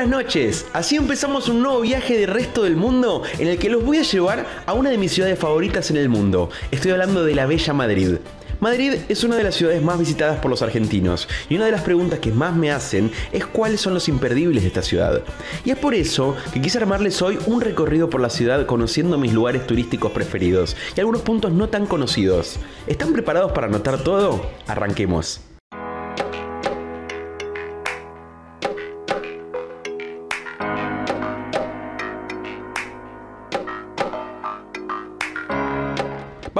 buenas noches. Así empezamos un nuevo viaje de resto del mundo en el que los voy a llevar a una de mis ciudades favoritas en el mundo. Estoy hablando de la Bella Madrid. Madrid es una de las ciudades más visitadas por los argentinos y una de las preguntas que más me hacen es cuáles son los imperdibles de esta ciudad. Y es por eso que quise armarles hoy un recorrido por la ciudad conociendo mis lugares turísticos preferidos y algunos puntos no tan conocidos. ¿Están preparados para anotar todo? Arranquemos.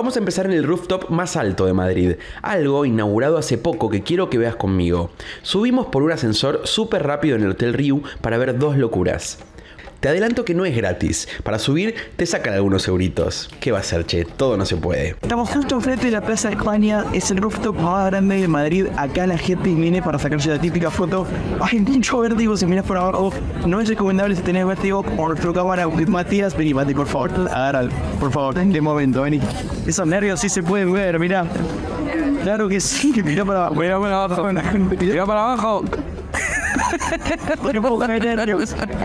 Vamos a empezar en el rooftop más alto de Madrid, algo inaugurado hace poco que quiero que veas conmigo. Subimos por un ascensor súper rápido en el Hotel Riu para ver dos locuras. Te adelanto que no es gratis. Para subir te sacan algunos euritos. ¿Qué va a ser, che? Todo no se puede. Estamos justo enfrente de la Plaza de España, es el rooftop más grande de Madrid. Acá la gente viene para sacarse la típica foto. Hay mucho vértigo, si miras por abajo. No es recomendable si tenés vértigo por nuestra cámara. Matías, vení, Mati, por favor. Agarra, por favor, de momento, vení. Esos nervios sí se pueden ver, mirá. Claro que sí, mirá para abajo. Mirá para abajo. Mirá para abajo.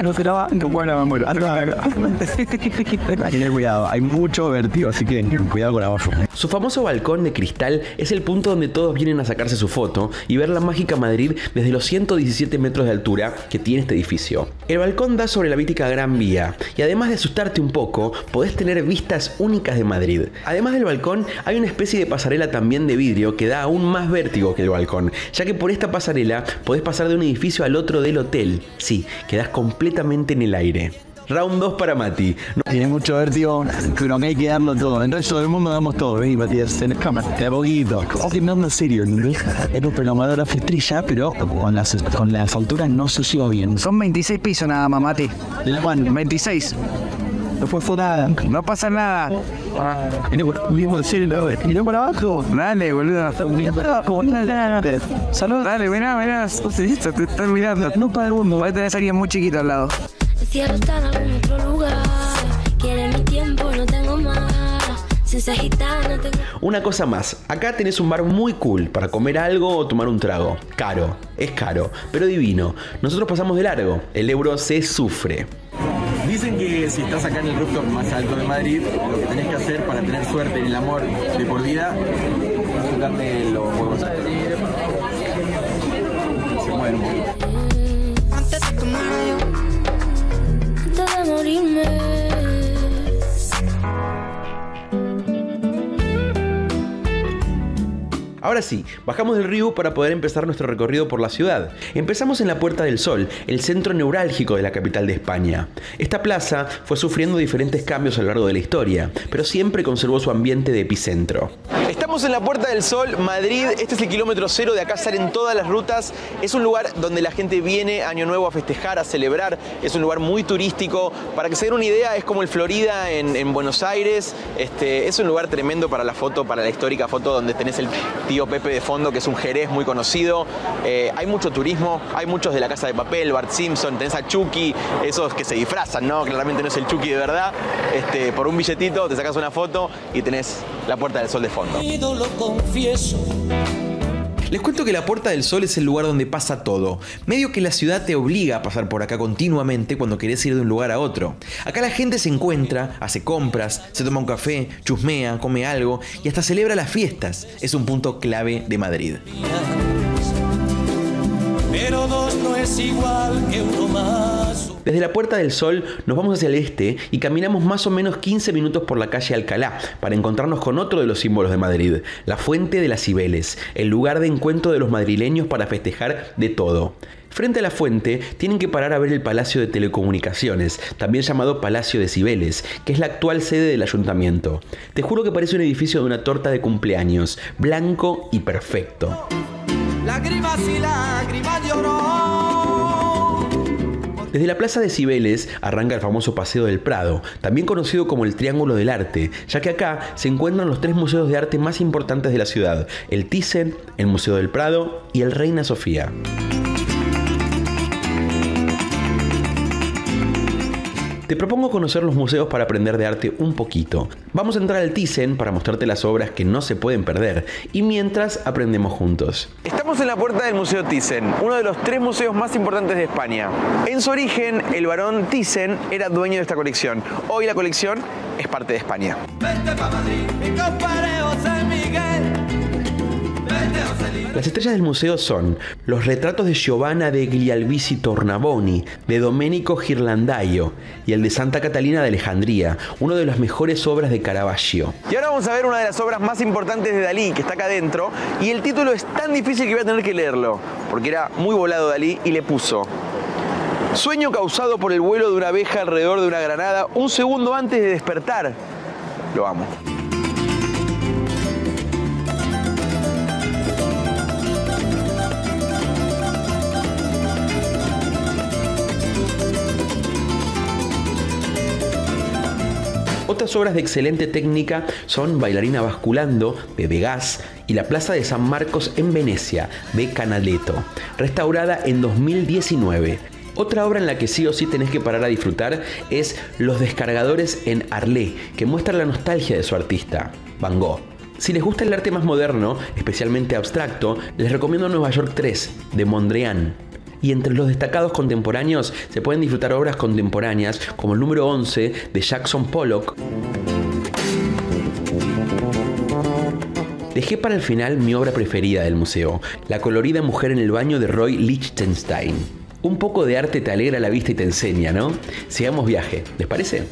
No se la no muero. Tener cuidado, hay mucho vértigo, así que cuidado con abajo. Su famoso balcón de cristal es el punto donde todos vienen a sacarse su foto y ver la mágica Madrid desde los 117 metros de altura que tiene este edificio. El balcón da sobre la mítica Gran Vía y además de asustarte un poco, podés tener vistas únicas de Madrid. Además del balcón, hay una especie de pasarela también de vidrio que da aún más vértigo que el balcón, ya que por esta pasarela podés pasar de un edificio al otro del hotel. Sí, quedás completamente en el aire. Round 2 para Mati. Tiene mucho vértigo, pero hay que darlo todo. En el resto del mundo damos todo. Vení, Matías, en cámara. De a poquito. Ok, no, en serio. Es un programador estrella, pero con las, con las alturas no se lleva bien. Son 26 pisos nada más, Mati. Juan, 26. no fue nada. No pasa nada. Y no para abajo. Dale, boludo. Salud. Dale, mirá, mirá. Te están mirando. No para el mundo. Ahí tenés a alguien muy chiquito al lado. El cielo está en algún otro lugar. Quiere mi tiempo, no tengo más. Gitana, tengo. Una cosa más, acá tenés un bar muy cool para comer algo o tomar un trago. Caro, es caro, pero divino. Nosotros pasamos de largo, el euro se sufre. Dicen que si estás acá en el rooftop más alto de Madrid, lo que tenés que hacer para tener suerte en el amor de por vida es tocarle los huevos. Antes Ahora sí, bajamos del río para poder empezar nuestro recorrido por la ciudad. Empezamos en la Puerta del Sol, el centro neurálgico de la capital de España. Esta plaza fue sufriendo diferentes cambios a lo largo de la historia, pero siempre conservó su ambiente de epicentro. Estamos en la Puerta del Sol, Madrid. Este es el kilómetro cero, de acá salen todas las rutas. Es un lugar donde la gente viene año nuevo a festejar, a celebrar. Es un lugar muy turístico. Para que se den una idea, es como el Florida en, en Buenos Aires. Este, es un lugar tremendo para la foto, para la histórica foto donde tenés el Pepe de fondo, que es un jerez muy conocido. Eh, hay mucho turismo, hay muchos de la Casa de Papel, Bart Simpson, tenés a Chucky, esos que se disfrazan, ¿no? Claramente no es el Chucky de verdad. Este, por un billetito te sacas una foto y tenés la Puerta del Sol de fondo. Les cuento que la Puerta del Sol es el lugar donde pasa todo. Medio que la ciudad te obliga a pasar por acá continuamente cuando querés ir de un lugar a otro. Acá la gente se encuentra, hace compras, se toma un café, chusmea, come algo y hasta celebra las fiestas. Es un punto clave de Madrid. pero dos no es igual que. Desde la Puerta del Sol nos vamos hacia el este y caminamos más o menos 15 minutos por la calle Alcalá para encontrarnos con otro de los símbolos de Madrid, la Fuente de las Cibeles, el lugar de encuentro de los madrileños para festejar de todo. Frente a la fuente tienen que parar a ver el Palacio de Telecomunicaciones, también llamado Palacio de Cibeles, que es la actual sede del ayuntamiento. Te juro que parece un edificio de una torta de cumpleaños, blanco y perfecto. Lágrimas y lágrimas. Desde la Plaza de Cibeles arranca el famoso Paseo del Prado, también conocido como el Triángulo del Arte, ya que acá se encuentran los tres museos de arte más importantes de la ciudad, el Thyssen, el Museo del Prado y el Reina Sofía. Te propongo conocer los museos para aprender de arte un poquito. Vamos a entrar al Thyssen para mostrarte las obras que no se pueden perder y mientras aprendemos juntos. Estamos en la puerta del Museo Thyssen, uno de los tres museos más importantes de España. En su origen, el barón Thyssen era dueño de esta colección. Hoy la colección es parte de España. Las estrellas del museo son los retratos de Giovanna de Glialvisi Tornaboni, de Domenico Ghirlandaio y el de Santa Catalina de Alejandría, una de las mejores obras de Caravaggio. Y ahora vamos a ver una de las obras más importantes de Dalí, que está acá adentro, y el título es tan difícil que voy a tener que leerlo, porque era muy volado Dalí y le puso Sueño causado por el vuelo de una abeja alrededor de una granada un segundo antes de despertar. Lo amo. Otras obras de excelente técnica son Bailarina Basculando de Degas y la Plaza de San Marcos en Venecia de Canaletto, restaurada en 2019. Otra obra en la que sí o sí tenés que parar a disfrutar es Los descargadores en Arlé, que muestra la nostalgia de su artista, Van Gogh. Si les gusta el arte más moderno, especialmente abstracto, les recomiendo Nueva York 3 de Mondrian. Y entre los destacados contemporáneos se pueden disfrutar obras contemporáneas como el número 11 de Jackson Pollock. Dejé para el final mi obra preferida del museo, La colorida mujer en el baño de Roy Lichtenstein. Un poco de arte te alegra la vista y te enseña, ¿no? Sigamos viaje, ¿les parece?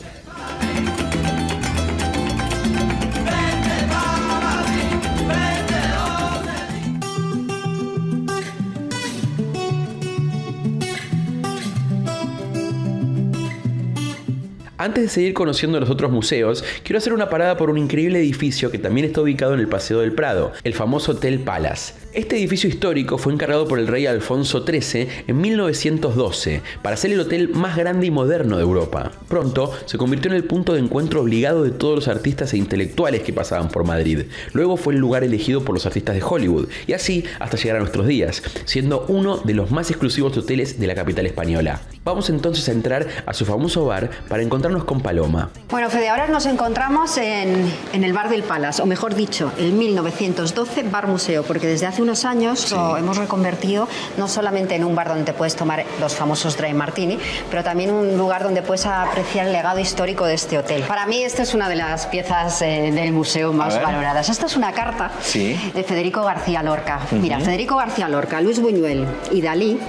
Antes de seguir conociendo los otros museos, quiero hacer una parada por un increíble edificio que también está ubicado en el Paseo del Prado, el famoso Hotel Palace. Este edificio histórico fue encargado por el rey Alfonso XIII en 1912 para ser el hotel más grande y moderno de Europa. Pronto se convirtió en el punto de encuentro obligado de todos los artistas e intelectuales que pasaban por Madrid. Luego fue el lugar elegido por los artistas de Hollywood y así hasta llegar a nuestros días, siendo uno de los más exclusivos hoteles de la capital española. Vamos entonces a entrar a su famoso bar para encontrarnos con Paloma. Bueno, Fede, ahora nos encontramos en, en el Bar del Palace, o mejor dicho, el 1912 Bar Museo, porque desde hace unos años lo hemos reconvertido no solamente en un bar donde te puedes tomar los famosos dry martini, pero también un lugar donde puedes apreciar el legado histórico de este hotel. Para mí esta es una de las piezas eh, del museo más valoradas. Esta es una carta Sí. de Federico García Lorca. Mira, Federico García Lorca, Luis Buñuel y Dalí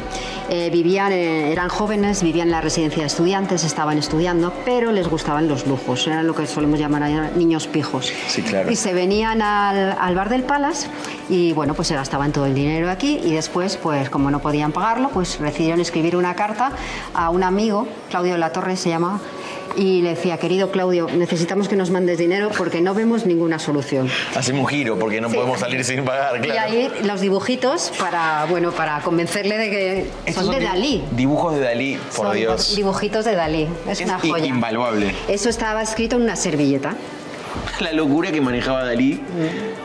eh, vivían, eh, eran jóvenes, vivían en la residencia de estudiantes, estaban estudiando, pero les gustaban los lujos, eran lo que solemos llamar niños pijos. Sí, claro. Y se venían al, al bar del Palace y bueno, pues se gastaban todo el dinero aquí y después, pues como no podían pagarlo, pues decidieron escribir una carta a un amigo, Claudio de la Torre se llamaba, y le decía, querido Claudio, necesitamos que nos mandes dinero porque no vemos ninguna solución. Hacemos un giro porque no Sí. podemos salir sin pagar, Y claro. ahí los dibujitos para, bueno, para convencerle de que Estos son de Dalí. Dibujos de Dalí, por Son Dios. dibujitos de Dalí. Es, Es una joya. invaluable. Eso estaba escrito en una servilleta. La locura que manejaba Dalí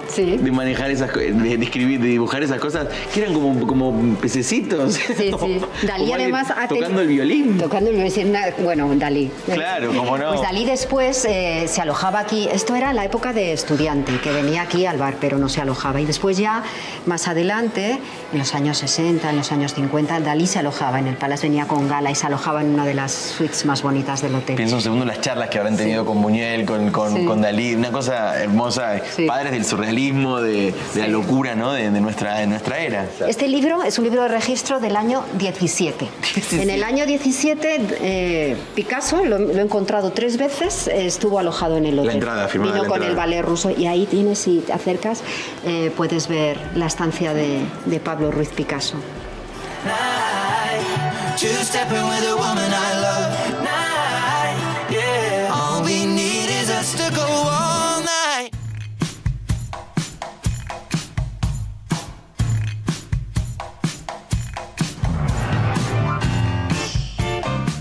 Sí. de manejar esas de, de escribir, de dibujar esas cosas que eran como, como pececitos. Sí, sí. Dalí Como además ha tocando el violín. Tocando el violín. sí, Bueno, Dalí. Claro, cómo no. Pues Dalí después eh, se alojaba aquí. Esto era la época de estudiante, que venía aquí al bar, pero no se alojaba. Y después ya, más adelante, en los años 60, en los años 50, Dalí se alojaba en el Palace, venía con gala y se alojaba en una de las suites más bonitas del hotel. Pienso un segundo en las charlas que habrán tenido con Buñuel, con, con, Sí. con Dalí, una cosa hermosa, Sí. padres del surrealismo, de, de la locura ¿no? de, de nuestra, de nuestra era. Este libro es un libro de registro del año 17. 17. En el año 17, eh, Picasso, lo, lo he encontrado tres veces, eh, estuvo alojado en el hotel. entrada, firmada Vino la con entrada. el ballet ruso y ahí tienes, si te acercas, eh, puedes ver la estancia de, de Pablo Ruiz Picasso. Two-stepping with a woman I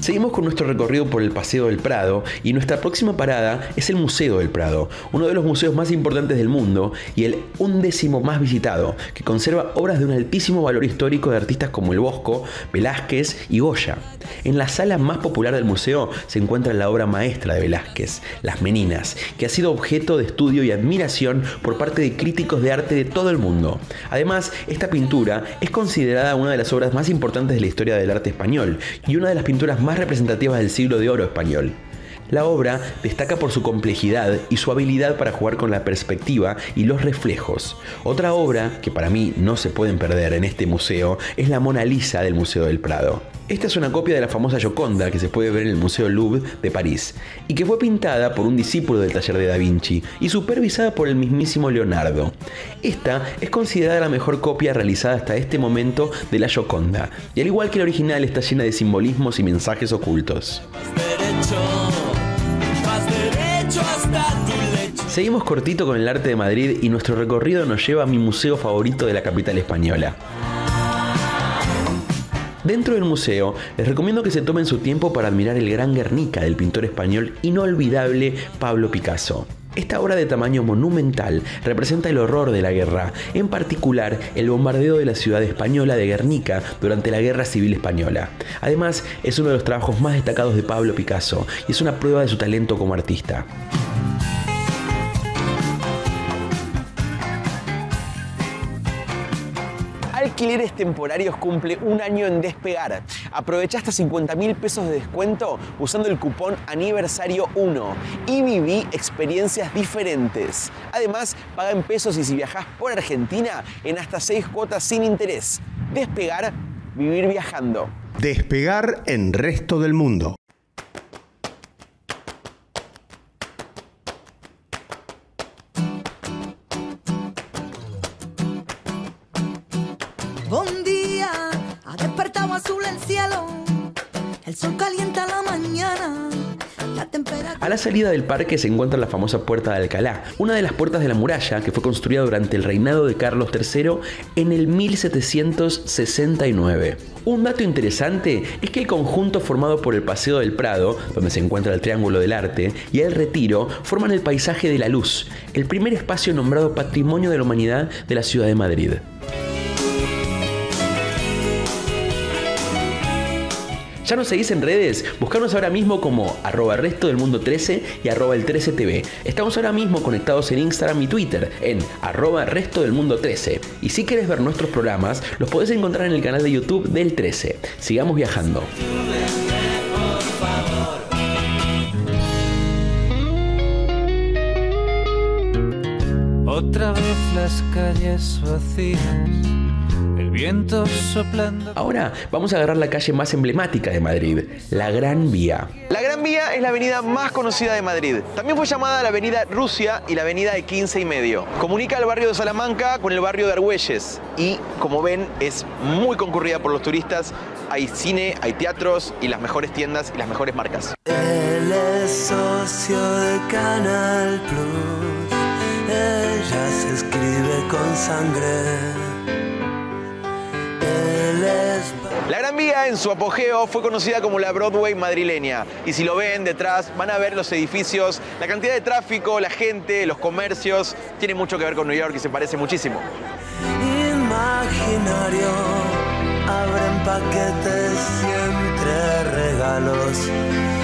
Seguimos con nuestro recorrido por el Paseo del Prado y nuestra próxima parada es el Museo del Prado, uno de los museos más importantes del mundo y el undécimo más visitado, que conserva obras de un altísimo valor histórico de artistas como el Bosco, Velázquez y Goya. En la sala más popular del museo se encuentra la obra maestra de Velázquez, Las Meninas, que ha sido objeto de estudio y admiración por parte de críticos de arte de todo el mundo. Además, esta pintura es considerada una de las obras más importantes de la historia del arte español y una de las pinturas más representativas del siglo de oro español. La obra destaca por su complejidad y su habilidad para jugar con la perspectiva y los reflejos. Otra obra que para mí no se pueden perder en este museo es la Mona Lisa del Museo del Prado. Esta es una copia de la famosa Gioconda que se puede ver en el Museo Louvre de París y que fue pintada por un discípulo del taller de Da Vinci y supervisada por el mismísimo Leonardo. Esta es considerada la mejor copia realizada hasta este momento de la Gioconda y al igual que la original está llena de simbolismos y mensajes ocultos. Seguimos cortito con el arte de Madrid y nuestro recorrido nos lleva a mi museo favorito de la capital española. Dentro del museo, les recomiendo que se tomen su tiempo para admirar el gran Guernica del pintor español inolvidable Pablo Picasso. Esta obra de tamaño monumental representa el horror de la guerra, en particular el bombardeo de la ciudad española de Guernica durante la Guerra Civil Española. Además, es uno de los trabajos más destacados de Pablo Picasso y es una prueba de su talento como artista. Alquileres Temporarios cumple un año en despegar. Aprovecha hasta 50 mil pesos de descuento usando el cupón Aniversario 1 y viví experiencias diferentes. Además, paga en pesos y si viajas por Argentina en hasta 6 cuotas sin interés. Despegar, vivir viajando. Despegar en resto del mundo. A la salida del parque se encuentra la famosa Puerta de Alcalá, una de las puertas de la muralla que fue construida durante el reinado de Carlos III en el 1769. Un dato interesante es que el conjunto formado por el Paseo del Prado, donde se encuentra el Triángulo del Arte, y el Retiro forman el Paisaje de la Luz, el primer espacio nombrado Patrimonio de la Humanidad de la ciudad de Madrid. ¿Ya nos seguís en redes? Buscanos ahora mismo como arroba resto del mundo 13 y arroba el 13 TV. Estamos ahora mismo conectados en Instagram y Twitter en arroba resto del mundo 13. Y si querés ver nuestros programas, los podés encontrar en el canal de YouTube del 13. Sigamos viajando. Otra vez las calles vacías, viento soplando. Ahora vamos a agarrar la calle más emblemática de Madrid, la Gran Vía. La Gran Vía es la avenida más conocida de Madrid. También fue llamada la Avenida Rusia y la Avenida de 15 y medio. Comunica el barrio de Salamanca con el barrio de Argüelles y, como ven, es muy concurrida por los turistas. Hay cine, hay teatros y las mejores tiendas y las mejores marcas. Él es socio de Canal Plus. Ella se escribe con sangre. La Gran Vía en su apogeo fue conocida como la Broadway madrileña. Y si lo ven detrás, van a ver los edificios, la cantidad de tráfico, la gente, los comercios. Tiene mucho que ver con New York y se parece muchísimo. imaginario. Abren paquetes siempre regalos.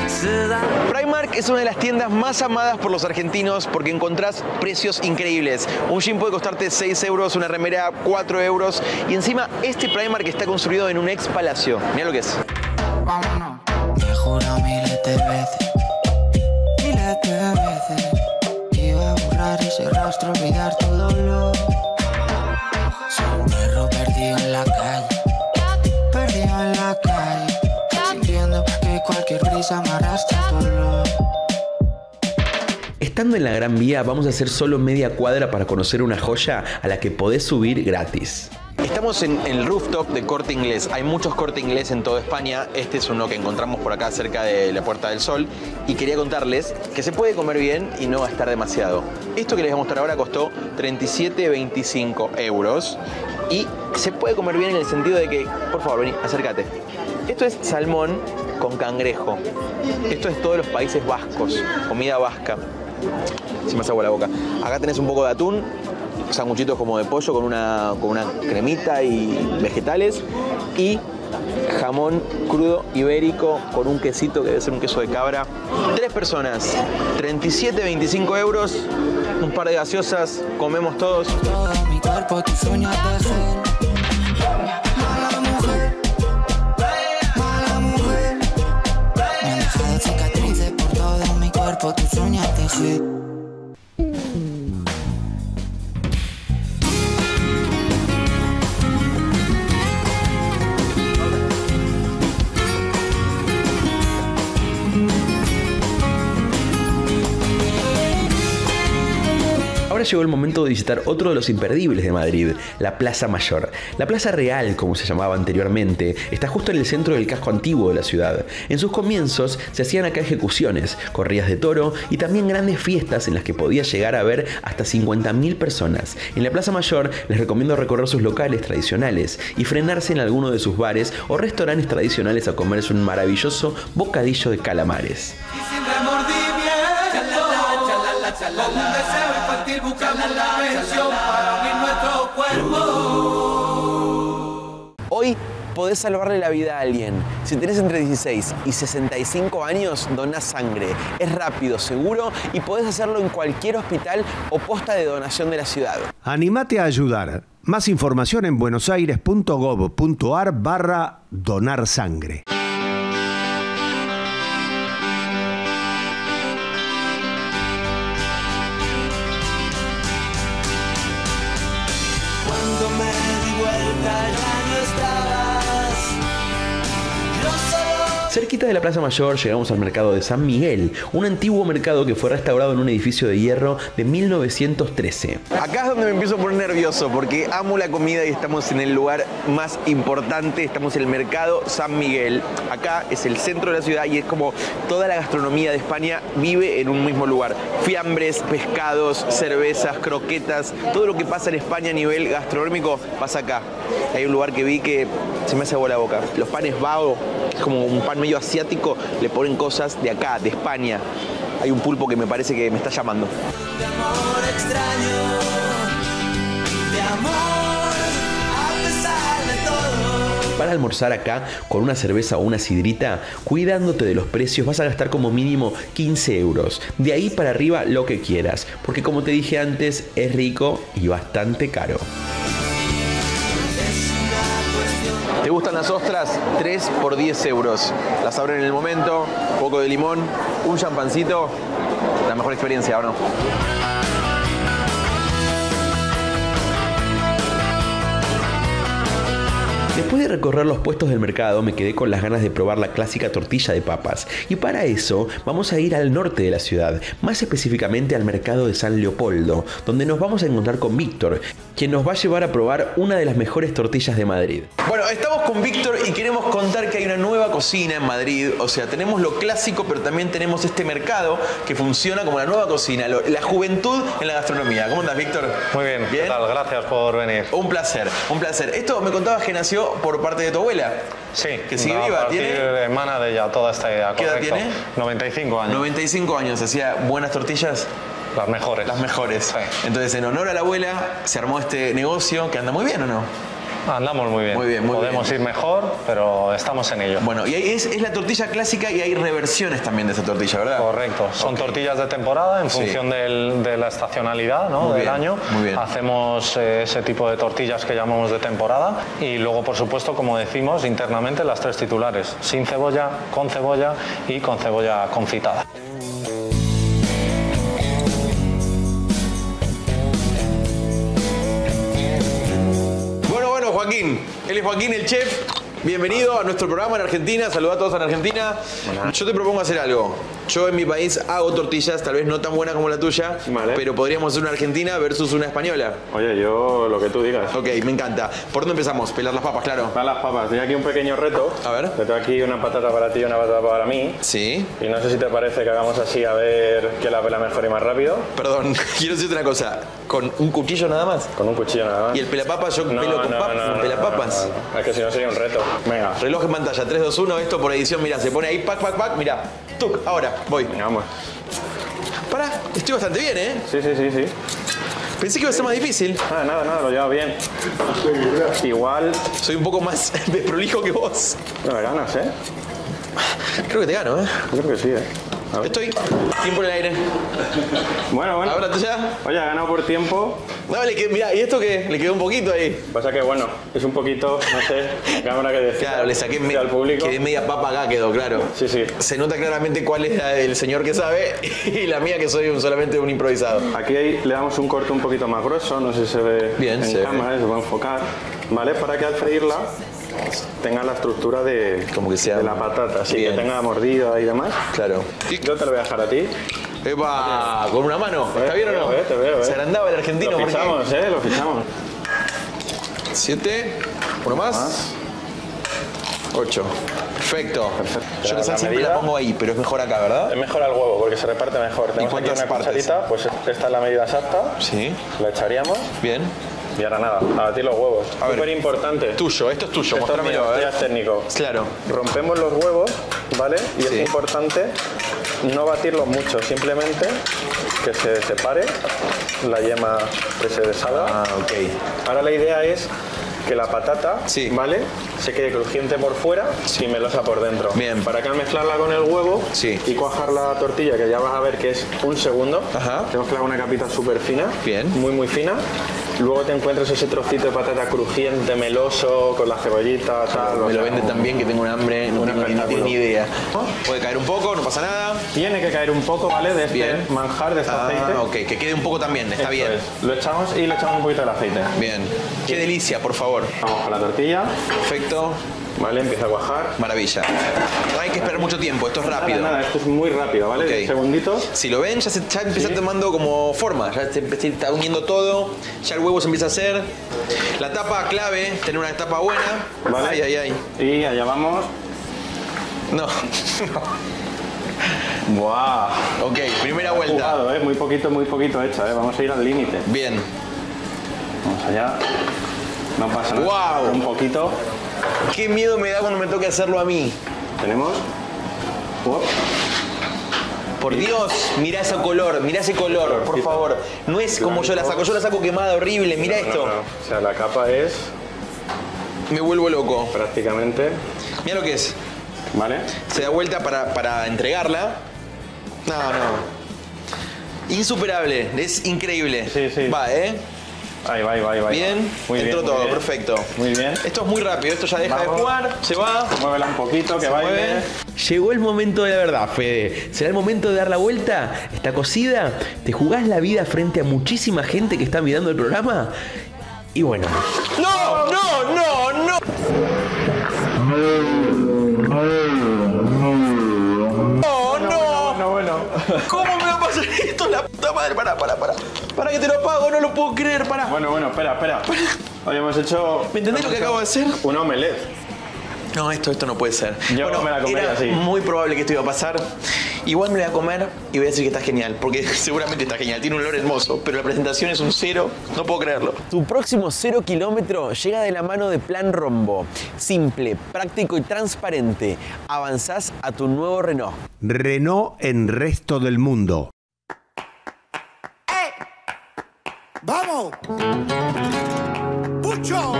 Primark es una de las tiendas más amadas por los argentinos porque encontrás precios increíbles. Un jean puede costarte 6 euros, una remera 4 euros y encima este Primark está construido en un ex palacio. Mira lo que es. Cualquier brisa me arrastra a tu olor. Estando en la Gran Vía vamos a hacer solo media cuadra para conocer una joya a la que podés subir gratis. Estamos en el rooftop de Corte Inglés. Hay muchos Corte Inglés en toda España. Este es uno que encontramos por acá cerca de la Puerta del Sol. Y quería contarles que se puede comer bien y no gastar demasiado. Esto que les voy a mostrar ahora costó 37,25 euros. Y se puede comer bien en el sentido de que, por favor, vení, acércate. Esto es salmón con cangrejo. Esto es todos los países vascos, comida vasca. Se me hace la boca. Acá tenés un poco de atún, sanguchitos como de pollo con una, con una cremita y vegetales y jamón crudo ibérico con un quesito que debe ser un queso de cabra. Tres personas, 37, 25 euros, un par de gaseosas, comemos todos. Todo mi cuerpo, de todo mi cuerpo, llegó el momento de visitar otro de los imperdibles de Madrid, la Plaza Mayor. La Plaza Real, como se llamaba anteriormente, está justo en el centro del casco antiguo de la ciudad. En sus comienzos se hacían acá ejecuciones, corridas de toro y también grandes fiestas en las que podía llegar a ver hasta 50.000 personas. En la Plaza Mayor les recomiendo recorrer sus locales tradicionales y frenarse en alguno de sus bares o restaurantes tradicionales a comerse un maravilloso bocadillo de calamares. Podés salvarle la vida a alguien. Si tenés entre 16 y 65 años, donás sangre. Es rápido, seguro y podés hacerlo en cualquier hospital o posta de donación de la ciudad. Animate a ayudar. Más información en buenosaires.gov.ar barra donar sangre. Cerquita de la Plaza Mayor llegamos al mercado de San Miguel, un antiguo mercado que fue restaurado en un edificio de hierro de 1913. Acá es donde me empiezo a poner nervioso porque amo la comida y estamos en el lugar más importante, estamos en el mercado San Miguel. Acá es el centro de la ciudad y es como toda la gastronomía de España vive en un mismo lugar. Fiambres, pescados, cervezas, croquetas, todo lo que pasa en España a nivel gastronómico pasa acá. Hay un lugar que vi que se me hace agua la boca. Los panes que es como un pan medio asiático, le ponen cosas de acá, de España. Hay un pulpo que me parece que me está llamando. de amor extraño. De amor a pesar de todo. Para almorzar acá con una cerveza o una sidrita, cuidándote de los precios, vas a gastar como mínimo 15 euros. De ahí para arriba lo que quieras, porque como te dije antes, es rico y bastante caro. ¿Te gustan las ostras? 3 por 10 euros. Las abren en el momento, un poco de limón, un champancito. La mejor experiencia, ¿o no? Después de recorrer los puestos del mercado, me quedé con las ganas de probar la clásica tortilla de papas. Y para eso vamos a ir al norte de la ciudad, más específicamente al mercado de San Leopoldo, donde nos vamos a encontrar con Víctor, quien nos va a llevar a probar una de las mejores tortillas de Madrid. Bueno, estamos con Víctor y queremos contar que hay una nueva cocina en Madrid. O sea, tenemos lo clásico, pero también tenemos este mercado que funciona como la nueva cocina, lo- la juventud en la gastronomía. ¿Cómo andas, Víctor? Muy bien, ¿qué tal? Gracias por venir. Un placer, un placer. Esto me contabas que nació por parte de tu abuela. Sí, Que sigue a viva, ¿tiene? emana de ella toda esta idea, ¿Qué edad correcto. tiene? 95 años. 95 años, hacía buenas tortillas. Las mejores. Las mejores. Entonces, en honor a la abuela, se armó este negocio que anda muy bien, ¿o no? Andamos muy bien. Muy bien, muy Podemos bien. ir mejor, pero estamos en ello. Bueno, y es, es la tortilla clásica y hay reversiones también de esa tortilla, ¿verdad? Correcto. Son tortillas de temporada en Sí. función del- de la estacionalidad ¿no? Del bien, año. muy bien. Hacemos eh, ese tipo de tortillas que llamamos de temporada y luego, por supuesto, como decimos internamente, las tres titulares: sin cebolla, con cebolla y con cebolla confitada. Joaquín. Él es Joaquín, el chef. Bienvenido a nuestro programa en Argentina. Saluda a todos en Argentina. Yo te propongo hacer algo. Yo en mi país hago tortillas, tal vez no tan buenas como la tuya, pero podríamos hacer una argentina versus una española. Oye, yo lo que tú digas. Ok, me encanta. ¿Por dónde empezamos? Pelar las papas, claro. Para las papas, tengo aquí un pequeño reto. A ver. Tengo aquí una patata para ti y una patata para mí. Sí. Y no sé si te parece que hagamos así a ver quién la pela mejor y más rápido. Perdón, quiero decirte una cosa. ¿Con un cuchillo nada más? Con un cuchillo nada más. ¿Y el pelapapas yo No, pelo con, no, pap- no, pelapapas? Es que si no sería un reto. Venga. Reloj en pantalla, 3, 2, 1, esto por edición, mira, se pone ahí, pac, pac, pac, mira. Tuc, ahora, voy. Venga, vamos. Pará, estoy bastante bien, ¿eh? Sí, sí, sí, sí. Pensé que iba a ser más difícil. Nada, nada, nada, lo lleva bien. Igual. Soy un poco más desprolijo que vos. No me ganas, ¿eh? Creo que te gano, ¿eh? Creo que sí, ¿eh? Estoy. Tiempo en el aire. Bueno, bueno. Ahora tú ya. Oye, ha ganado por tiempo. No, le mira, ¿y esto qué? Le quedó un poquito ahí. Pasa que, bueno, es un poquito, no sé, cámara que decir. Claro, le saqué me- al público. Quedé media papa acá, quedó claro. Sí, sí. Se nota claramente cuál es del señor que sabe y la mía que soy un- solamente un improvisado. Aquí ahí le damos un corte un poquito más grueso, no sé si se ve Bien, en se ve. cámara, se va a enfocar, ¿vale? Para que al freírla tenga la estructura de, Como que sea de la patata, así bien. que tenga mordida y demás. Claro. Yo te lo voy a dejar a ti. Epa, con una mano. ¿Está bien o no? Te veo, te veo, eh. Se agrandaba el argentino. Lo fichamos, ¿eh? Lo fichamos. Siete. Uno más. Ocho. Perfecto. Yo La siempre medida. la pongo ahí, pero es mejor acá, ¿verdad? Es mejor al huevo porque se reparte mejor. Tenemos aquí cuántas una partes? cucharita, pues esta es la medida exacta. Sí. La echaríamos Bien. Y ahora nada, a batir los huevos. A ver. Súper importante. Tuyo, esto es tuyo. Esto es Mostrámelo, mío, a esto ya ver. es técnico. Claro. Rompemos los huevos, ¿vale? Y Sí. es importante no batirlos mucho, simplemente que se separe la yema que se deshaga. Ah, ok. Ahora la idea es que la patata, Sí. ¿vale? Se quede crujiente por fuera y melosa por dentro. Bien. Para que al mezclarla con el huevo Sí. y cuajar la tortilla, que ya vas a ver que es un segundo, Ajá. tenemos que dar una capita súper fina. Bien. Muy, muy fina. Luego te encuentras ese trocito de patata crujiente, meloso, con la cebollita, tal. Me lo sea, vende tan bien que tengo un hambre, no Un tengo ni, idea. Puede caer un poco, no pasa nada. Tiene que caer un poco, ¿vale? De este Bien. manjar, de este Ah, aceite. ok, que quede un poco también, está bien. es. Lo echamos y le echamos un poquito del aceite. Bien. Qué delicia, por favor. Vamos con la tortilla, Perfecto. ¿Vale? Empieza a cuajar. Maravilla. No hay que esperar mucho tiempo, esto es rápido. Nada, nada, esto es muy rápido, ¿vale? Segunditos. Si lo ven, ya, se, ya empieza Sí. tomando como forma, ya se, se está uniendo todo, ya el huevo se empieza a hacer. La tapa clave, tener una tapa buena. ¿Vale? Ay, ay, ay. Y allá vamos. No. ¡Buah! ok, primera vuelta. Jugado, ¿eh? Muy poquito, muy poquito hecha, ¿eh? Vamos a ir al límite. Bien. Vamos allá. No pasa nada. Un poquito. Qué miedo me da cuando me toque hacerlo a mí. Tenemos. Uop. Por Dios, mira ese color, mira ese color, por favor. No es como yo la saco, yo la saco quemada, horrible, mira No, esto. no, no. O sea, la capa es Me vuelvo loco. prácticamente. Mira lo que es. ¿Vale? Se da vuelta para, para entregarla. No, no. Insuperable, es increíble. Sí, sí. Va, ¿eh? Ahí va, ahí va, ahí va. Bien, Muy entró bien, muy todo, bien. perfecto. Muy bien. Esto es muy rápido, esto ya deja de jugar, se va. Muévela un poquito, que baile. mueve. Llegó el momento de la verdad, Fede. ¿Será el momento de dar la vuelta? ¿Está cocida? ¿Te jugás la vida frente a muchísima gente que está mirando el programa? Y bueno. ¡No! ¡No! ¡No! ¡No! ¡No! La puta madre. Para, para, para. Para que te lo pago, no lo puedo creer, para. Bueno, bueno, espera, espera. Hoy hemos hecho. ¿Me entendés lo que acabo de hacer? Un omelette. No, esto, esto no puede ser. Yo me la comería era así. muy probable que esto iba a pasar. Igual me la voy a comer y voy a decir que está genial, porque seguramente está genial. Tiene un olor hermoso, pero la presentación es un cero. No puedo creerlo. Tu próximo cero kilómetro llega de la mano de Plan Rombo. Simple, práctico y transparente. Avanzás a tu nuevo Renault. Renault en resto del mundo. ¡Vamos! ¡Pucho!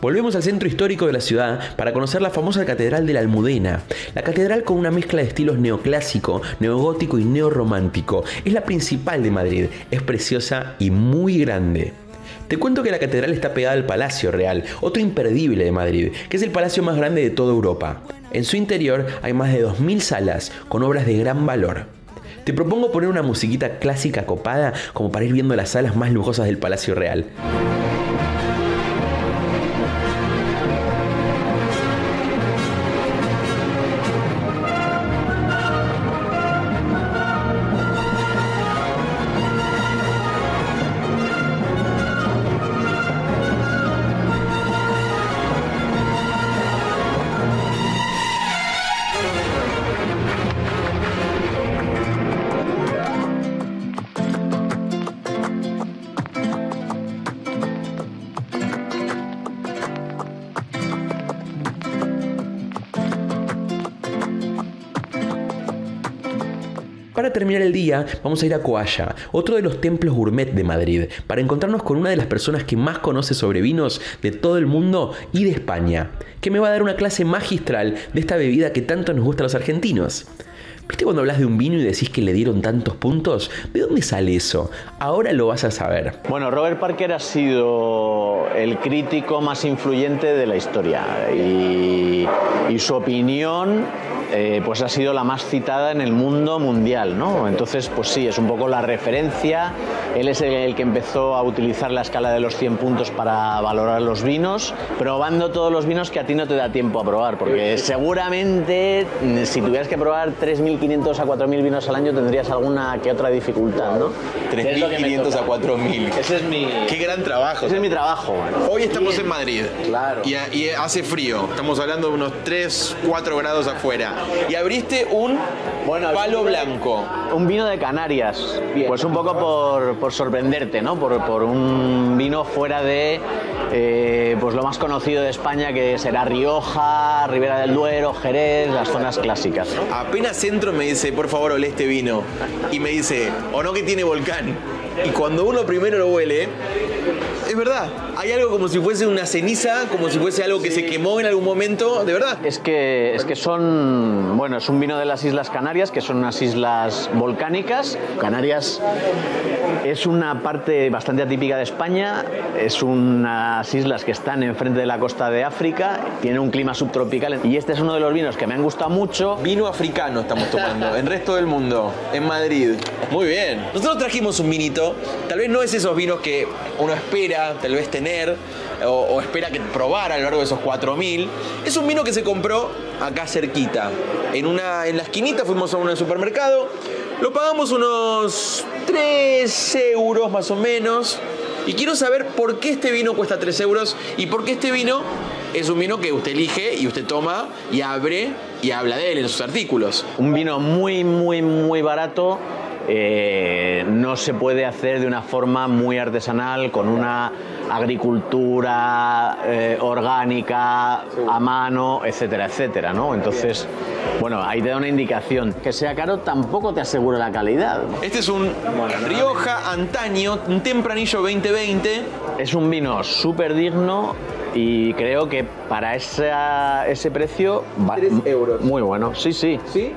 Volvemos al centro histórico de la ciudad para conocer la famosa Catedral de la Almudena. La catedral con una mezcla de estilos neoclásico, neogótico y neorromántico. Es la principal de Madrid, es preciosa y muy grande. Te cuento que la catedral está pegada al Palacio Real, otro imperdible de Madrid, que es el palacio más grande de toda Europa. En su interior hay más de 2.000 salas con obras de gran valor. Te propongo poner una musiquita clásica copada como para ir viendo las salas más lujosas del Palacio Real. Vamos a ir a Coalla, otro de los templos gourmet de Madrid, para encontrarnos con una de las personas que más conoce sobre vinos de todo el mundo y de España, que me va a dar una clase magistral de esta bebida que tanto nos gusta a los argentinos. ¿Viste cuando hablas de un vino y decís que le dieron tantos puntos? ¿De dónde sale eso? Ahora lo vas a saber. Bueno, Robert Parker ha sido el crítico más influyente de la historia y, y su opinión eh, pues ha sido la más citada en el mundo mundial, ¿no? Entonces, pues sí, es un poco la referencia. Él es el, el que empezó a utilizar la escala de los 100 puntos para valorar los vinos, probando todos los vinos que a ti no te da tiempo a probar, porque seguramente mm, si tuvieras que probar 3.500 a 4.000 vinos al año tendrías alguna que otra dificultad, ¿no? Que es lo que me 3.500 a toca. 4.000. Ese es mi... Qué gran trabajo. Ese es mi trabajo. Hoy estamos Bien. en Madrid. Claro. Y, y hace frío. Estamos hablando de unos 3, 4 grados afuera. Y abriste un palo blanco. Un vino de Canarias. Pues un poco por, por sorprenderte, ¿no? Por, por un vino fuera de eh, pues lo más conocido de España, que será Rioja, Ribera del Duero, Jerez, las zonas clásicas. ¿no? Apenas entro me dice, por favor, olé este vino. Y me dice, o no que tiene volcán. Y cuando uno primero lo huele, es verdad. Hay algo como si fuese una ceniza, como si fuese algo que se quemó en algún momento, de verdad. Es que, es que son, bueno, es un vino de las Islas Canarias, que son unas islas volcánicas. Canarias es una parte bastante atípica de España, es unas islas que están enfrente de la costa de África, tiene un clima subtropical y este es uno de los vinos que me han gustado mucho. Vino africano estamos tomando, en resto del mundo, en Madrid. Muy bien. Nosotros trajimos un vinito, tal vez no es esos vinos que uno espera, tal vez tener, o, espera que probar a lo largo de esos 4000. Es un vino que se compró acá cerquita. En, una, en la esquinita fuimos a un supermercado, lo pagamos unos 3 euros más o menos. Y quiero saber por qué este vino cuesta 3 euros y por qué este vino es un vino que usted elige y usted toma y abre y habla de él en sus artículos. Un vino muy, muy, muy barato. eh, no se puede hacer de una forma muy artesanal, con una agricultura eh, orgánica, a mano, etcétera, etcétera, ¿no? Entonces, bueno, ahí te da una indicación. Que sea caro tampoco te asegura la calidad. Este es un Rioja Antaño, un Tempranillo 2020. Es un vino súper digno y creo que para esa- ese precio va euros. muy bueno. Sí, sí. ¿Sí?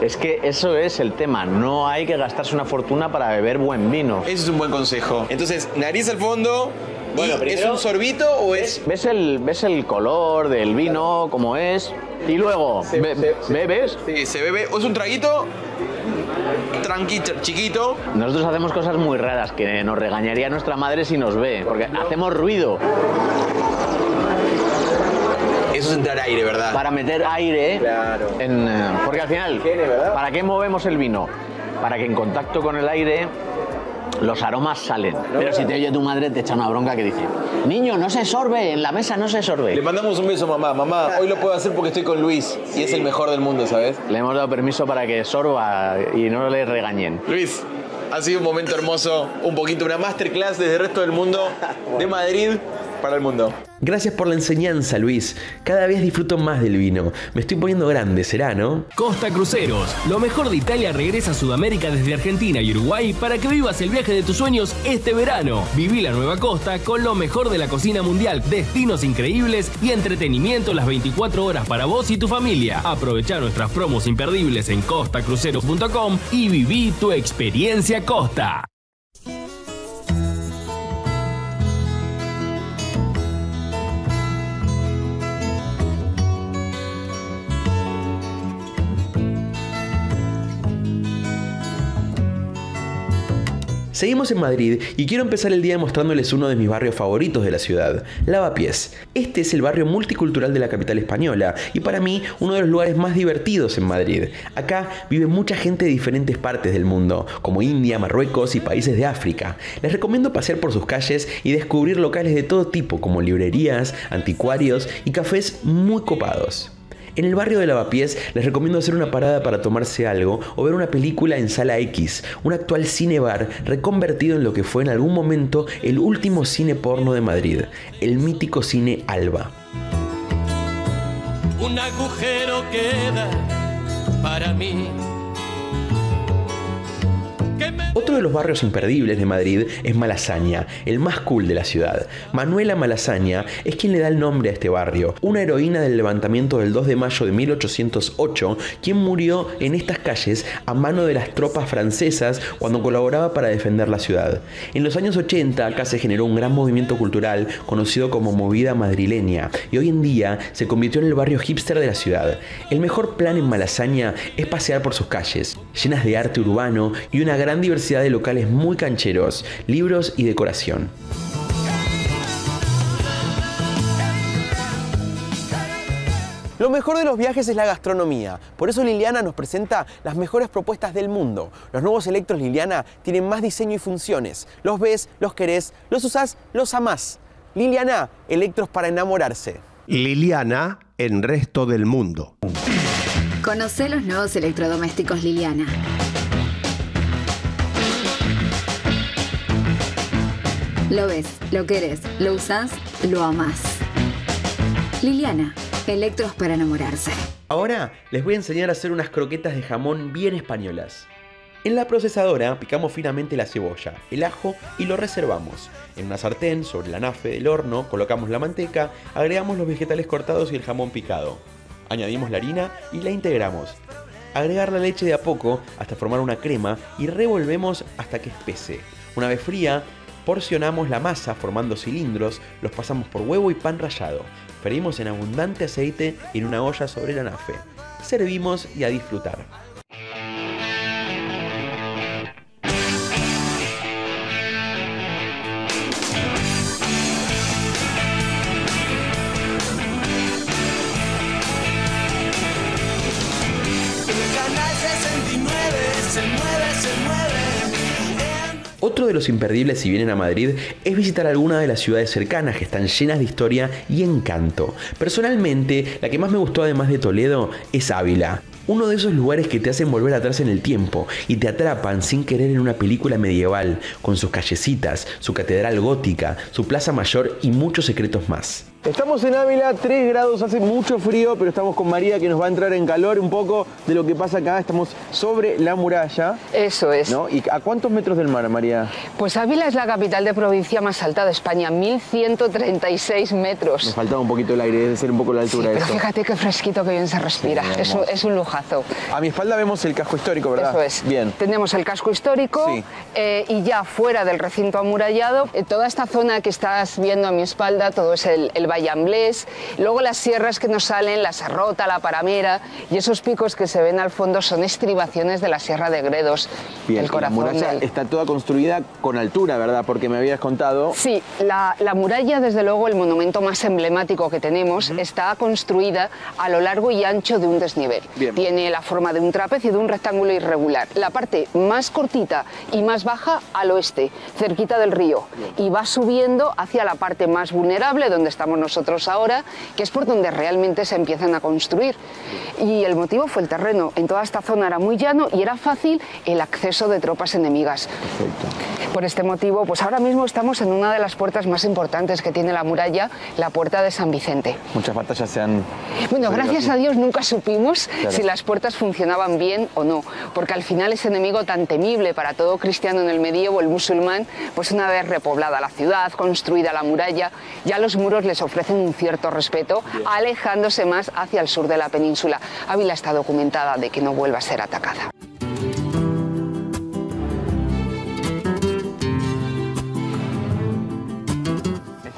Es que eso es el tema. No hay que gastarse una fortuna para beber buen vino. Ese es un buen consejo. Entonces, nariz al fondo. Bueno, ¿y ¿Es un sorbito o es.? ¿Ves el, ves el color del vino, cómo es? Y luego, be- ¿bebes? Sí, se bebe. ¿O es un traguito? Tranqui, ch- chiquito. Nosotros hacemos cosas muy raras que nos regañaría nuestra madre si nos ve, porque hacemos ruido Eso es entrar aire, ¿verdad? para meter aire. Claro. en, eh, porque al final, ¿para qué movemos el vino? Para que en contacto con el aire los aromas salen. Pero si te oye tu madre, te echa una bronca que dice: Niño, no se sorbe, en la mesa no se sorbe. Le mandamos un beso, mamá. Mamá, hoy lo puedo hacer porque estoy con Luis y es el mejor del mundo, ¿sabes? Le hemos dado permiso para que sorba y no le regañen. Luis, ha sido un momento hermoso, un poquito, una masterclass desde el resto del mundo, de Madrid para el mundo. Gracias por la enseñanza, Luis. Cada vez disfruto más del vino. Me estoy poniendo grande, ¿será, no? Costa Cruceros. Lo mejor de Italia regresa a Sudamérica desde Argentina y Uruguay para que vivas el viaje de tus sueños este verano. Viví la nueva costa con lo mejor de la cocina mundial, destinos increíbles y entretenimiento las 24 horas para vos y tu familia. Aprovecha nuestras promos imperdibles en costacruceros.com y viví tu experiencia Costa. Seguimos en Madrid y quiero empezar el día mostrándoles uno de mis barrios favoritos de la ciudad, Lavapiés. Este es el barrio multicultural de la capital española y para mí uno de los lugares más divertidos en Madrid. Acá vive mucha gente de diferentes partes del mundo, como India, Marruecos y países de África. Les recomiendo pasear por sus calles y descubrir locales de todo tipo, como librerías, anticuarios y cafés muy copados. En el barrio de Lavapiés les recomiendo hacer una parada para tomarse algo o ver una película en Sala X, un actual cine bar reconvertido en lo que fue en algún momento el último cine porno de Madrid, el mítico cine Alba. Un agujero queda para mí Otro de los barrios imperdibles de Madrid es Malasaña, el más cool de la ciudad. Manuela Malasaña es quien le da el nombre a este barrio, una heroína del levantamiento del 2 de mayo de 1808, quien murió en estas calles a mano de las tropas francesas cuando colaboraba para defender la ciudad. En los años 80 acá se generó un gran movimiento cultural conocido como movida madrileña y hoy en día se convirtió en el barrio hipster de la ciudad. El mejor plan en Malasaña es pasear por sus calles, llenas de arte urbano y una gran diversidad de locales muy cancheros, libros y decoración. Lo mejor de los viajes es la gastronomía. Por eso Liliana nos presenta las mejores propuestas del mundo. Los nuevos Electros Liliana tienen más diseño y funciones. Los ves, los querés, los usás, los amás. Liliana, Electros para enamorarse. Liliana en resto del mundo. Conoce los nuevos electrodomésticos Liliana. Lo ves, lo querés, lo usás, lo amás. Liliana, electros para enamorarse. Ahora les voy a enseñar a hacer unas croquetas de jamón bien españolas. En la procesadora picamos finamente la cebolla, el ajo y lo reservamos. En una sartén, sobre la nafe del horno, colocamos la manteca, agregamos los vegetales cortados y el jamón picado. Añadimos la harina y la integramos. Agregar la leche de a poco hasta formar una crema y revolvemos hasta que espese. Una vez fría, porcionamos la masa formando cilindros, los pasamos por huevo y pan rallado. Freímos en abundante aceite en una olla sobre la nafe. Servimos y a disfrutar. Otro de los imperdibles si vienen a Madrid es visitar alguna de las ciudades cercanas que están llenas de historia y encanto. Personalmente, la que más me gustó además de Toledo es Ávila. Uno de esos lugares que te hacen volver atrás en el tiempo y te atrapan sin querer en una película medieval, con sus callecitas, su catedral gótica, su plaza mayor y muchos secretos más. Estamos en Ávila, 3 grados, hace mucho frío, pero estamos con María que nos va a entrar en calor un poco de lo que pasa acá. Estamos sobre la muralla. Eso es. ¿no? ¿Y a cuántos metros del mar, María? Pues Ávila es la capital de provincia más alta de España, 1136 metros. Nos faltaba un poquito el aire, debe ser un poco la altura de Pero esto. fíjate qué fresquito que bien se respira. Sí, es, un, es un lujazo. A mi espalda vemos el casco histórico, ¿verdad? Eso es. Bien. Tenemos el casco histórico Sí. eh, y ya fuera del recinto amurallado, eh, toda esta zona que estás viendo a mi espalda, todo es el, el Valle Amblés. Luego las sierras que nos salen, la Serrota, la Paramera y esos picos que se ven al fondo son estribaciones de la Sierra de Gredos, Bien, el y la corazón muralla del- está toda construida con altura, ¿verdad? Porque me habías contado. Sí, la, la muralla, desde luego, el monumento más emblemático que tenemos, está construida a lo largo y ancho de un desnivel. Bien. Tiene la forma de un trapecio, de un rectángulo irregular. La parte más cortita y más baja al oeste, cerquita del río. Y va subiendo hacia la parte más vulnerable, donde estamos nosotros ahora, que es por donde realmente se empiezan a construir. Y el motivo fue el terreno. En toda esta zona era muy llano y era fácil el acceso de tropas enemigas. Por este motivo, pues ahora mismo estamos en una de las puertas más importantes que tiene la muralla, la puerta de San Vicente. Muchas batallas se han. Bueno, gracias a Dios nunca supimos Claro. si las puertas funcionaban bien o no, porque al final ese enemigo tan temible para todo cristiano en el medievo, el musulmán, pues una vez repoblada la ciudad, construida la muralla, ya los muros les ofrecen un cierto respeto, alejándose más hacia el sur de la península. Ávila está documentada de que no vuelva a ser atacada.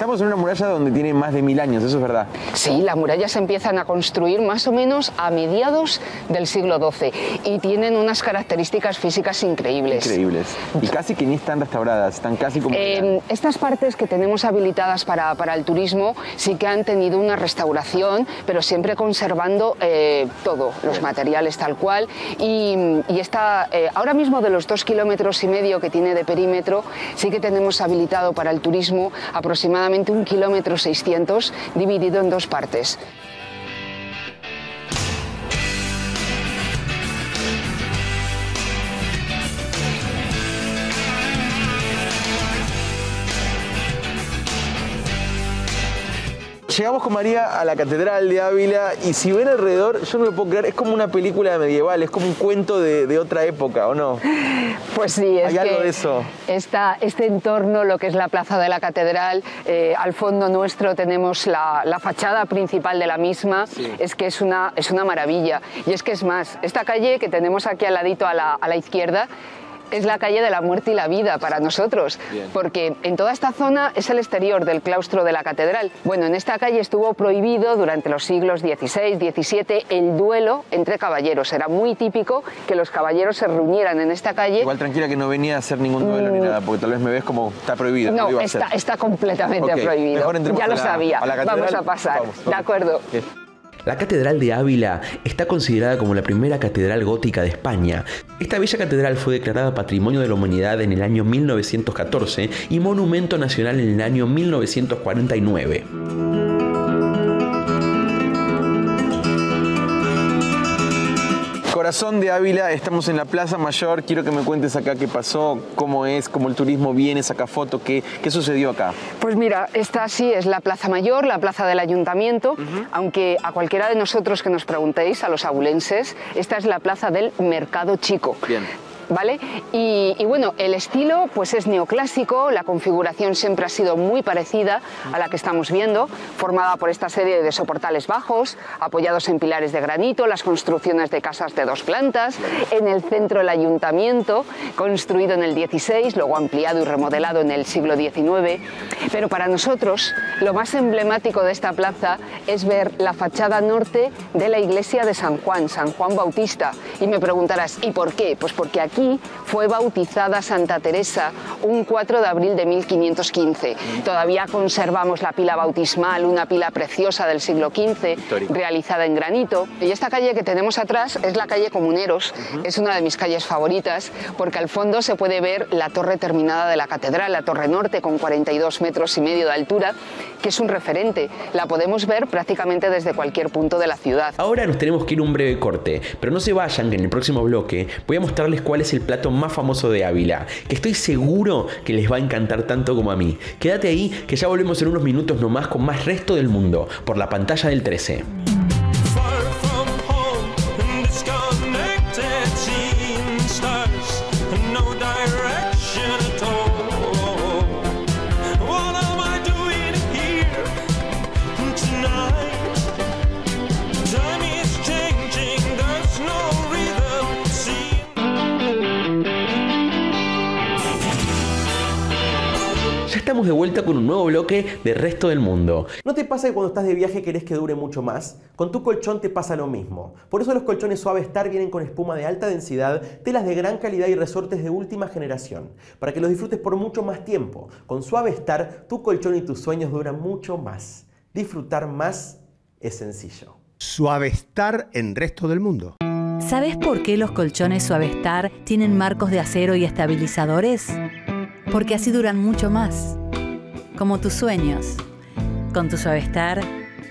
Estamos en una muralla donde tiene más de mil años, eso es verdad. Sí, las murallas se empiezan a construir más o menos a mediados del siglo XII y tienen unas características físicas increíbles. Increíbles. Y casi que ni están restauradas, están casi como. Eh, estas partes que tenemos habilitadas para, para el turismo sí que han tenido una restauración, pero siempre conservando eh, todo, los materiales tal cual. Y, y esta, eh, ahora mismo de los dos kilómetros y medio que tiene de perímetro, sí que tenemos habilitado para el turismo aproximadamente un kilómetro 600 dividido en dos partes. Llegamos con María a la Catedral de Ávila y si ven alrededor, yo no lo puedo creer, es como una película medieval, es como un cuento de, de otra época, ¿o no? Pues sí, es Hay algo que de eso. esta- este entorno, lo que es la plaza de la catedral, eh, al fondo nuestro tenemos la, la fachada principal de la misma, es que es una, es una maravilla. Y es que es más, esta calle que tenemos aquí al ladito a la, a la izquierda, es la calle de la muerte y la vida para nosotros, Bien. porque en toda esta zona es el exterior del claustro de la catedral. Bueno, en esta calle estuvo prohibido durante los siglos XVI, XVII el duelo entre caballeros. Era muy típico que los caballeros se reunieran en esta calle Igual tranquila que no venía a hacer ningún duelo ni nada, porque tal vez me ves como está prohibido. Mm. no, lo iba a está, hacer. está completamente prohibido. Ya lo la- sabía. a la Vamos a pasar. Vamos, De acuerdo. La Catedral de Ávila está considerada como la primera catedral gótica de España. Esta bella catedral fue declarada Patrimonio de la Humanidad en el año 1914 y Monumento Nacional en el año 1949. Corazón de Ávila, estamos en la Plaza Mayor. Quiero que me cuentes acá qué pasó, cómo es, cómo el turismo viene, saca fotos, qué, qué sucedió acá. Pues mira, esta sí es la Plaza Mayor, la plaza del Ayuntamiento, aunque a cualquiera de nosotros que nos preguntéis, a los abulenses, esta es la plaza del Mercado Chico. Bien. ¿Vale? Y, bueno, el estilo pues es neoclásico, la configuración siempre ha sido muy parecida a la que estamos viendo, formada por esta serie de soportales bajos, apoyados en pilares de granito, las construcciones de casas de dos plantas, en el centro el ayuntamiento, construido en el 16, luego ampliado y remodelado en el siglo XIX. Pero para nosotros lo más emblemático de esta plaza es ver la fachada norte de la iglesia de San Juan, San Juan Bautista. Y me preguntarás, ¿y por qué? Pues porque aquí fue bautizada Santa Teresa un 4 de abril de 1515. Todavía conservamos la pila bautismal, una pila preciosa del siglo XV, realizada en granito. Y esta calle que tenemos atrás es la calle Comuneros. Es una de mis calles favoritas porque al fondo se puede ver la torre terminada de la catedral, la torre norte con 42 metros y medio de altura, que es un referente. La podemos ver prácticamente desde cualquier punto de la ciudad. Ahora nos tenemos que ir un breve corte, pero no se vayan que en el próximo bloque voy a mostrarles cuál es el plato más famoso de Ávila, que estoy seguro que les va a encantar tanto como a mí. Quédate ahí que ya volvemos en unos minutos nomás con más resto del mundo, por la pantalla del 13. Estamos de vuelta con un nuevo bloque de resto del mundo. ¿No te pasa que cuando estás de viaje querés que dure mucho más? Con tu colchón te pasa lo mismo. Por eso los colchones Suave Star vienen con espuma de alta densidad, telas de gran calidad y resortes de última generación, para que los disfrutes por mucho más tiempo. Con Suave Star, tu colchón y tus sueños duran mucho más. Disfrutar más es sencillo. Suavestar en resto del mundo. ¿Sabes por qué los colchones Suavestar tienen marcos de acero y estabilizadores? Porque así duran mucho más. Como tus sueños. Con tu Suavestar,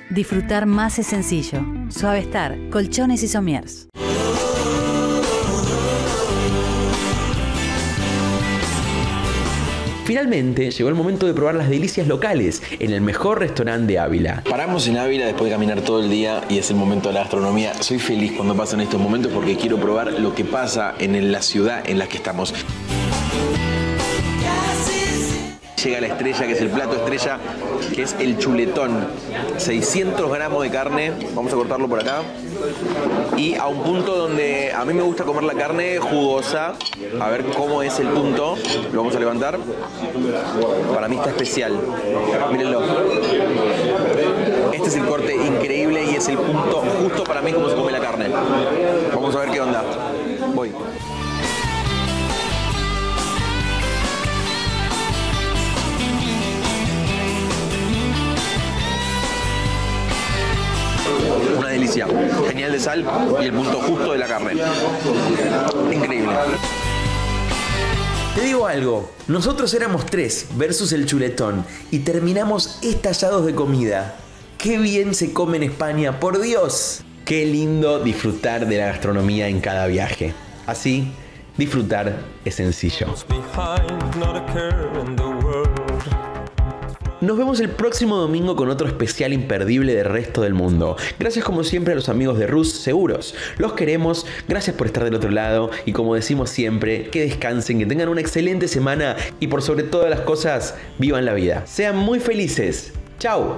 disfrutar más es sencillo. Suavestar, colchones y somiers. Finalmente llegó el momento de probar las delicias locales en el mejor restaurante de Ávila. Paramos en Ávila después de caminar todo el día y es el momento de la gastronomía. Soy feliz cuando pasan estos momentos porque quiero probar lo que pasa en la ciudad en la que estamos. Llega la estrella, que es el plato estrella, que es el chuletón. 600 gramos de carne, vamos a cortarlo por acá. Y a un punto donde a mí me gusta comer la carne jugosa. A ver cómo es el punto. Lo vamos a levantar. Para mí está especial. Mírenlo. Este es el corte increíble y es el punto justo para mí como se come la carne. Vamos a ver qué onda. De sal y el punto justo de la carne. Increíble. Te digo algo, nosotros éramos tres versus el chuletón y terminamos estallados de comida. Qué bien se come en España, por Dios. Qué lindo disfrutar de la gastronomía en cada viaje. Así, disfrutar es sencillo. Nos vemos el próximo domingo con otro especial imperdible del resto del mundo. Gracias como siempre a los amigos de Rus Seguros. Los queremos, gracias por estar del otro lado y como decimos siempre, que descansen, que tengan una excelente semana y por sobre todas las cosas, vivan la vida. Sean muy felices. Chao.